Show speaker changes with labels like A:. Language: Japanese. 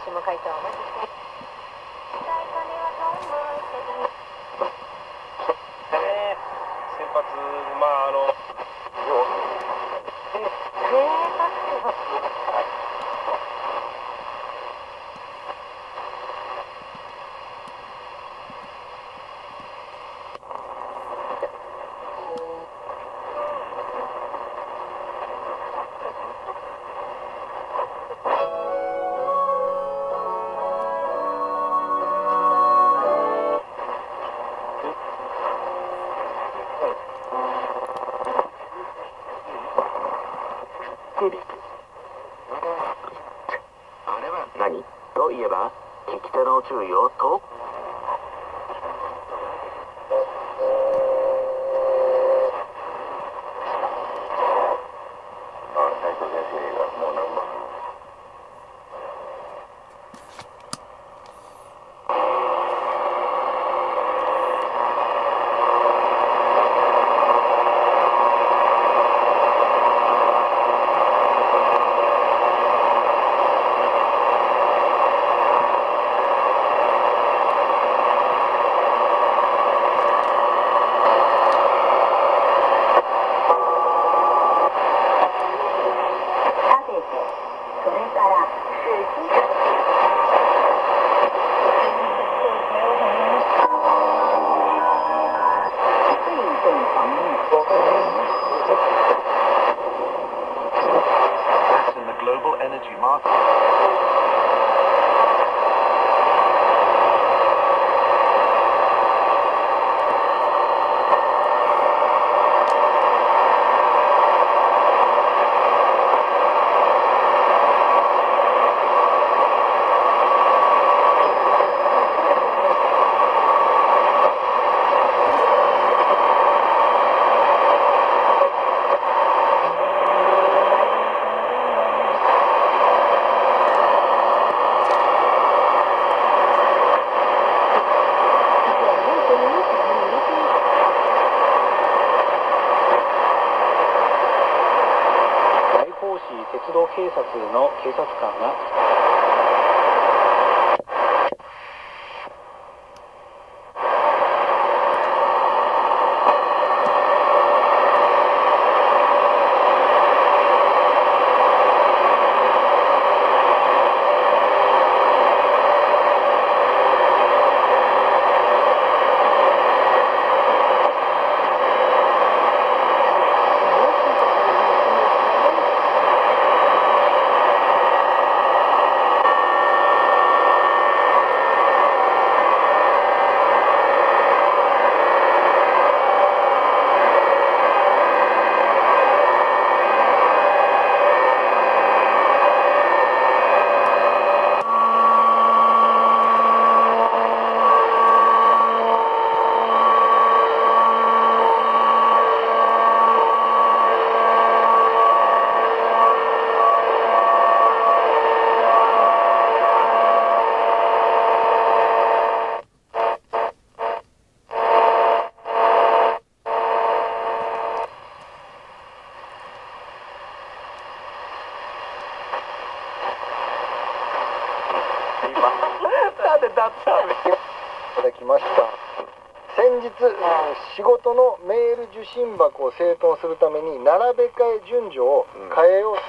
A: 来週も回答お待ち
B: しております。あれはあれは何？と
C: いえば聞き手の注意をと？あ斉う から是最重防御。
A: That's in the global energy market.
D: 警察の警察官が
A: なんでだった
D: いただきました先日、仕事のメール受信箱を整頓するために並べ替え順序を変えよう、うん